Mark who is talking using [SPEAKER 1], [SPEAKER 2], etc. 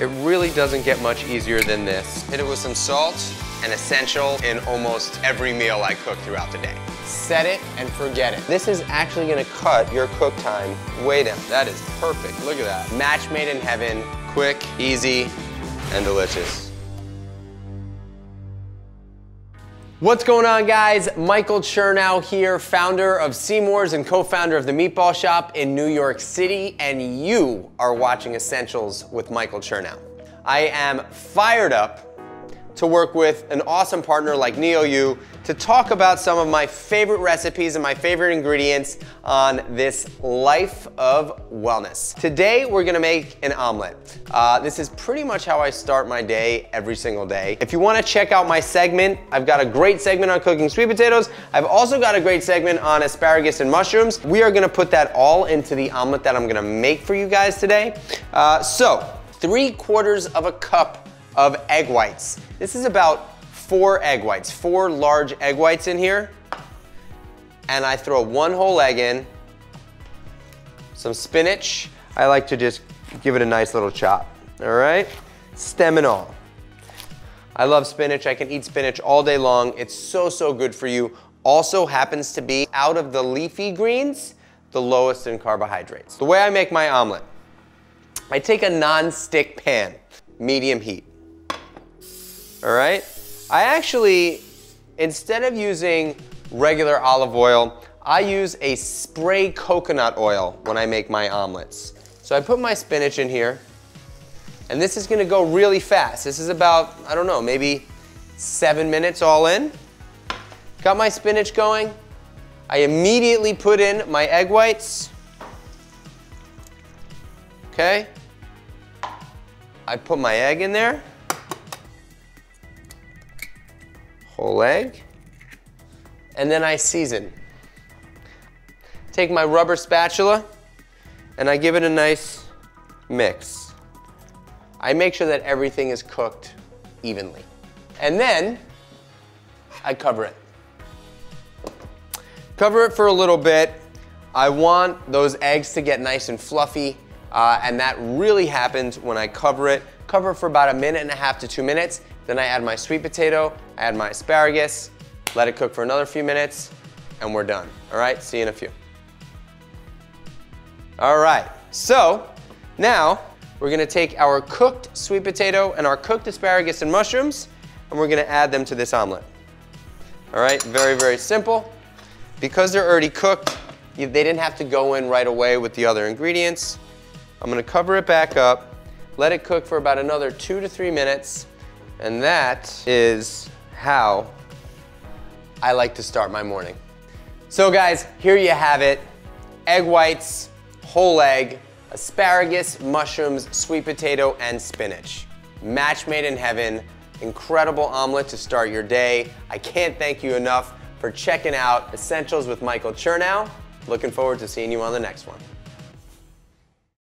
[SPEAKER 1] It really doesn't get much easier than this. Hit it with some salt, and essential in almost every meal I cook throughout the day. Set it and forget it. This is actually gonna cut your cook time way down. That is perfect, look at that. Match made in heaven, quick, easy, and delicious. What's going on guys? Michael Chernow here, founder of Seamore's and co-founder of the Meatball Shop in New York City, and you are watching Essentials with Michael Chernow. I am fired up to work with an awesome partner like NeoU to talk about some of my favorite recipes and my favorite ingredients on this life of wellness. Today, we're gonna make an omelet. Uh, this is pretty much how I start my day every single day. If you wanna check out my segment, I've got a great segment on cooking sweet potatoes. I've also got a great segment on asparagus and mushrooms. We are gonna put that all into the omelet that I'm gonna make for you guys today. Uh, so, three quarters of a cup of egg whites. This is about four egg whites, four large egg whites in here. And I throw one whole egg in, some spinach. I like to just give it a nice little chop, all right? Stem and all. I love spinach. I can eat spinach all day long. It's so, so good for you. Also happens to be, out of the leafy greens, the lowest in carbohydrates. The way I make my omelet, I take a non-stick pan, medium heat all right? I actually, instead of using regular olive oil, I use a spray coconut oil when I make my omelets. So I put my spinach in here, and this is gonna go really fast. This is about, I don't know, maybe seven minutes all in. Got my spinach going. I immediately put in my egg whites. Okay. I put my egg in there. Whole egg, and then I season. Take my rubber spatula and I give it a nice mix. I make sure that everything is cooked evenly. And then I cover it. Cover it for a little bit. I want those eggs to get nice and fluffy, uh, and that really happens when I cover it. Cover it for about a minute and a half to two minutes, then I add my sweet potato, I add my asparagus, let it cook for another few minutes, and we're done. All right, see you in a few. All right, so now we're gonna take our cooked sweet potato and our cooked asparagus and mushrooms, and we're gonna add them to this omelet. All right, very, very simple. Because they're already cooked, they didn't have to go in right away with the other ingredients. I'm gonna cover it back up, let it cook for about another two to three minutes, and that is how I like to start my morning. So guys, here you have it. Egg whites, whole egg, asparagus, mushrooms, sweet potato, and spinach. Match made in heaven. Incredible omelet to start your day. I can't thank you enough for checking out Essentials with Michael Chernow. Looking forward to seeing you on the next one.